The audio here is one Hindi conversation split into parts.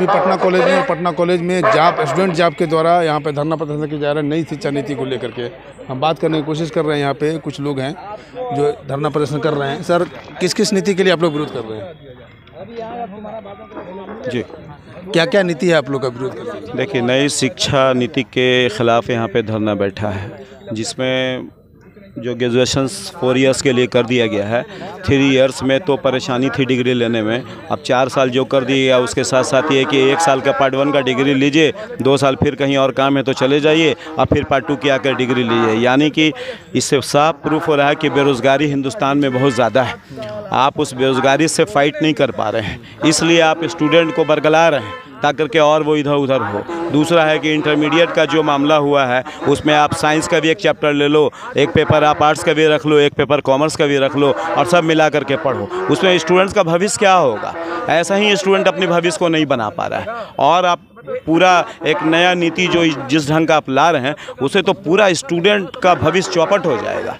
अभी पटना कॉलेज में पटना कॉलेज में जाप स्टूडेंट जाप के द्वारा यहाँ पे धरना प्रदर्शन किया जा रहा है नई शिक्षा नीति को लेकर के। हम बात करने की कोशिश कर रहे हैं यहाँ पे कुछ लोग हैं जो धरना प्रदर्शन कर रहे हैं। सर किस किस नीति के लिए आप लोग विरोध कर रहे हैं? जी। क्या क्या नीति है आप लोग का विरोध कर रहे हैं देखिए नई शिक्षा नीति के खिलाफ यहाँ पे धरना बैठा है जिसमें जो ग्रेजुएशन फोर इयर्स के लिए कर दिया गया है। थ्री इयर्स में तो परेशानी थी डिग्री लेने में। अब चार साल जो कर दिया उसके साथ साथ ये कि एक साल का पार्ट वन का डिग्री लीजिए, दो साल फिर कहीं और काम है तो चले जाइए और फिर पार्ट टू की आकर डिग्री लीजिए। यानी कि इससे साफ़ प्रूफ हो रहा है कि बेरोज़गारी हिंदुस्तान में बहुत ज़्यादा है। आप उस बेरोज़गारी से फाइट नहीं कर पा रहे हैं। इसलिए आप स्टूडेंट को बरगला रहे हैं ताकर के और वो इधर उधर हो। दूसरा है कि इंटरमीडिएट का जो मामला हुआ है, उसमें आप साइंस का भी एक चैप्टर ले लो, एक पेपर आप आर्ट्स का भी रख लो, एक पेपर कॉमर्स का भी रख लो और सब मिला करके पढ़ो। उसमें स्टूडेंट्स का भविष्य क्या होगा? ऐसा ही स्टूडेंट अपने भविष्य को नहीं बना पा रहा है। और आप पूरा एक नया नीति जो जिस ढंग का आप ला रहे हैं, उसे तो पूरा स्टूडेंट का भविष्य चौपट हो जाएगा।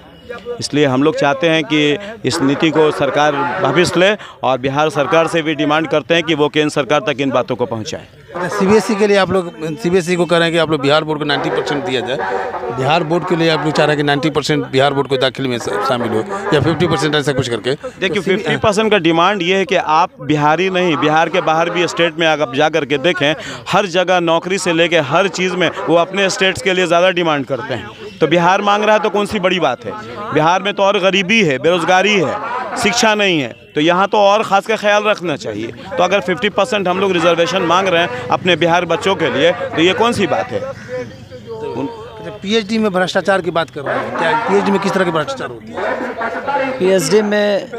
इसलिए हम लोग चाहते हैं कि इस नीति को सरकार भविष्य ले और बिहार सरकार से भी डिमांड करते हैं कि वो केंद्र सरकार तक इन बातों को पहुँचाए। सीबीएसई के लिए आप लोग सीबीएसई को कह रहे हैं कि आप लोग बिहार बोर्ड को 90 परसेंट दिया जाए। बिहार बोर्ड के लिए आप लोग चाह रहे हैं कि 90 परसेंट बिहार बोर्ड को दाखिल में शामिल हो या 50 परसेंट ऐसा कुछ करके। देखिए फिफ्टी परसेंट का डिमांड ये है कि आप बिहारी नहीं बिहार के बाहर भी स्टेट में अगर जा करके देखें हर जगह नौकरी से लेके हर चीज़ में वो अपने स्टेट्स के लिए ज़्यादा डिमांड करते हैं। तो बिहार मांग रहा है तो कौन सी बड़ी बात है? बिहार में तो और गरीबी है बेरोज़गारी है शिक्षा नहीं है। तो यहाँ तो और ख़ास का ख्याल रखना चाहिए। तो अगर 50 परसेंट हम लोग रिजर्वेशन मांग रहे हैं अपने बिहार बच्चों के लिए तो ये कौन सी बात है? अच्छा पीएचडी में भ्रष्टाचार की बात कर रहे हैं। क्या पीएचडी में किस तरह के भ्रष्टाचार होती है? पीएचडी में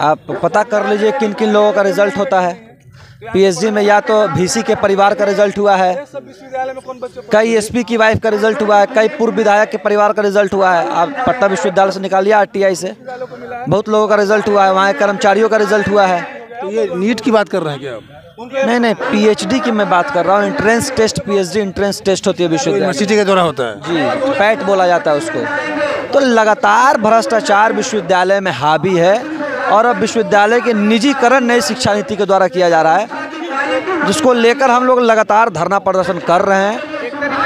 आप पता कर लीजिए किन किन लोगों का रिज़ल्ट होता है। पीएचडी में या तो भीसी के परिवार का रिज़ल्ट हुआ है। कई एसपी की वाइफ का रिज़ल्ट हुआ है कई पूर्व विधायक के परिवार का रिज़ल्ट हुआ है। आप पटना विश्वविद्यालय से निकालिए आरटीआई से। बहुत लोगों का रिज़ल्ट हुआ है वहाँ कर्मचारियों का रिज़ल्ट हुआ है। तो ये नीट की बात कर रहे हैं क्या आप? नहीं नहीं पीएचडी की मैं बात कर रहा हूँ। Entrance test PhD entrance test होती है विश्वविद्यालय यूनिवर्सिटी के द्वारा होता है। जी पैट बोला जाता है उसको। तो लगातार भ्रष्टाचार विश्वविद्यालय में हावी है। और अब विश्वविद्यालय के निजीकरण नई शिक्षा नीति के द्वारा किया जा रहा है जिसको लेकर हम लोग लगातार धरना प्रदर्शन कर रहे हैं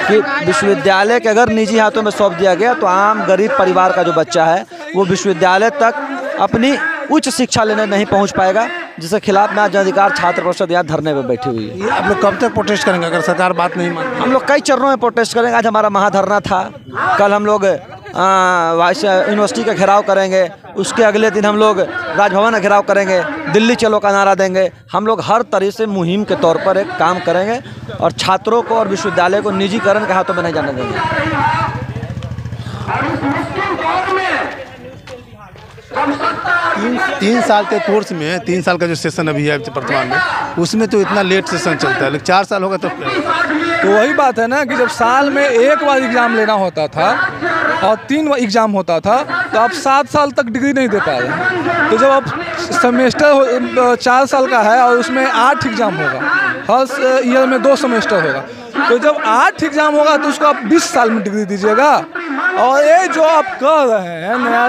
कि विश्वविद्यालय के अगर निजी हाथों में सौंप दिया गया तो आम गरीब परिवार का जो बच्चा है वो विश्वविद्यालय तक अपनी उच्च शिक्षा लेने नहीं पहुँच पाएगा जिसके खिलाफ में आज अधिकार छात्र परिषद यहाँ धरने पर बैठी हुई है। आप लोग कब तक प्रोटेस्ट करेंगे? अगर सरकार बात नहीं मानती। हम लोग कई चरणों में प्रोटेस्ट करेंगे। आज हमारा महाधरना था। कल हम लोग वाइस यूनिवर्सिटी का घेराव करेंगे, उसके अगले दिन हम लोग राजभवन का घेराव करेंगे, दिल्ली चलो का नारा देंगे। हम लोग हर तरह से मुहिम के तौर पर एक काम करेंगे और छात्रों को और विश्वविद्यालय को निजीकरण के हाथों में नहीं जाने देंगे। तीन साल के कोर्स में तीन साल का जो सेशन अभी है वर्तमान में, उसमें तो इतना लेट सेशन चलता है, लेकिन चार साल होगा तो तो वही बात है ना कि जब साल में एक बार एग्ज़ाम लेना होता था और तीन बार एग्ज़ाम होता था तो आप सात साल तक डिग्री नहीं दे पा रहे तो जब आप सेमेस्टर चार साल का है और उसमें आठ एग्ज़ाम होगा, हर ईयर में दो सेमेस्टर होगा तो जब आठ एग्ज़ाम होगा तो उसको आप बीस साल में डिग्री दीजिएगा। और ये जो आप कह रहे हैं, नया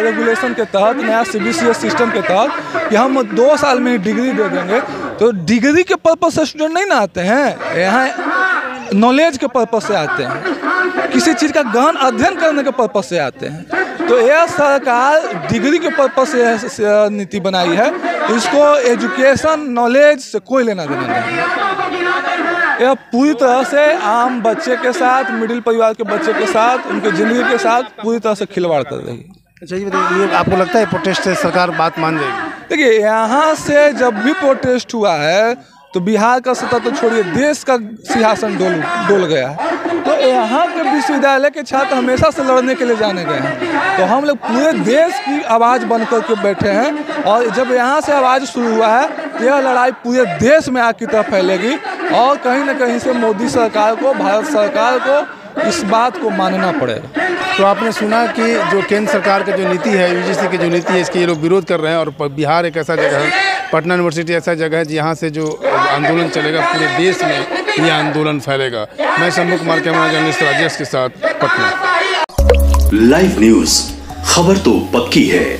रेगुलेशन के तहत, नया सी बी सिस्टम के तहत कि हम दो साल में ही डिग्री दे देंगे तो डिग्री के पर्पज से स्टूडेंट नहीं ना आते हैं? यहाँ नॉलेज के पर्पज से आते हैं। किसी चीज़ का गहन अध्ययन करने के पर्पज से आते हैं। तो यह सरकार डिग्री के पर्पज से नीति बनाई है। इसको एजुकेशन नॉलेज से कोई लेना देना नहीं है। यह पूरी तरह से आम बच्चे के साथ मिडिल परिवार के बच्चे के साथ उनके ज़िंदगी के साथ पूरी तरह से खिलवाड़ कर रही है। अच्छा ये बताइए आपको लगता है प्रोटेस्ट से सरकार बात मान जाएगी? देखिए यहाँ से जब भी प्रोटेस्ट हुआ है तो बिहार का सत्ता तो छोड़िए देश का सिंहासन डोल डोल गया है। यहाँ के विश्वविद्यालय के छात्र हमेशा से लड़ने के लिए जाने गए हैं। तो हम लोग पूरे देश की आवाज़ बन कर के बैठे हैं और जब यहाँ से आवाज़ शुरू हुआ है तो यह लड़ाई पूरे देश में आग की तरफ़ फैलेगी और कहीं ना कहीं से मोदी सरकार को, भारत सरकार को इस बात को मानना पड़ेगा। तो आपने सुना कि जो केंद्र सरकार का जो नीति है, यूजीसी की जो नीति है, इसकी ये लोग विरोध कर रहे हैं और बिहार एक ऐसा जगह है, पटना यूनिवर्सिटी ऐसा जगह है, जहाँ से जो आंदोलन चलेगा पूरे देश में। ये आंदोलन फैलेगा। मैं शंभू कुमार कैमरा जर्नलिस्ट राजेश के साथ पटना। लाइव न्यूज़ खबर तो पक्की है।